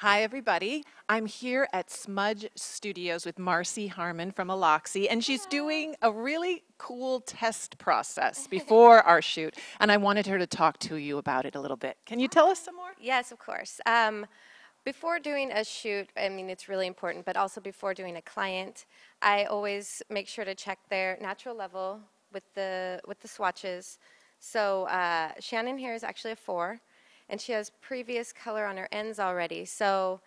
Hi, everybody. I'm here at Smudge Studios with Marcy Harmon from Aloxxi, and she's doing a really cool test process before our shoot, and I wanted her to talk to you about it a little bit. Can you tell us some more? Yes, of course. Um, before doing a shoot, I mean, it's really important, but also before doing a client, I always make sure to check their natural level with the, with the swatches. So uh, Shannon here is actually a four and she has previous color on her ends already. So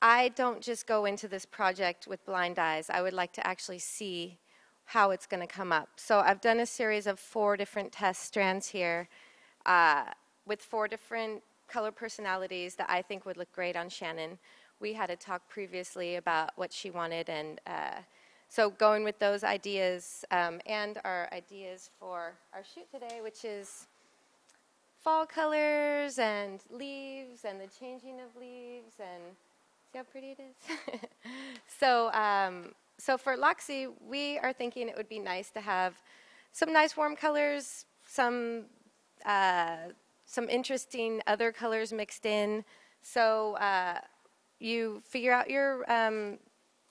I don't just go into this project with blind eyes. I would like to actually see how it's going to come up. So I've done a series of four different test strands here uh, with four different color personalities that I think would look great on Shannon. We had a talk previously about what she wanted, and uh, so going with those ideas um, and our ideas for our shoot today, which is fall colors and leaves and the changing of leaves and see how pretty it is. so, um, so for Aloxxi, we are thinking it would be nice to have some nice warm colors, some uh, some interesting other colors mixed in. So uh, you figure out your um,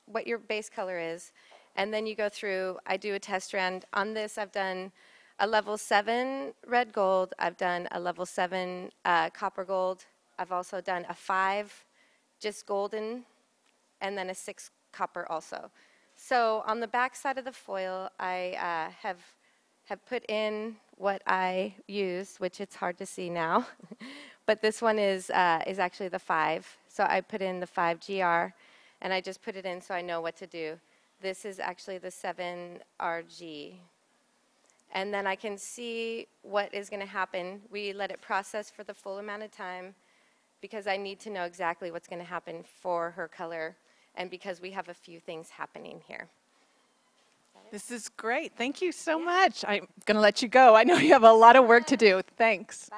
what your base color is, and then you go through. I do a test strand on this. I've done a level 7 red gold. I've done a level 7 uh, copper gold. I've also done a 5 just golden, and then a 6 copper also. So on the back side of the foil, I uh, have, have put in what I use, which it's hard to see now. but this one is, uh, is actually the 5. So I put in the 5GR, and I just put it in so I know what to do. This is actually the 7RG and then I can see what is going to happen. We let it process for the full amount of time because I need to know exactly what's going to happen for her color and because we have a few things happening here. This is great. Thank you so yeah. much. I'm going to let you go. I know you have a lot of work to do. Thanks. Bye.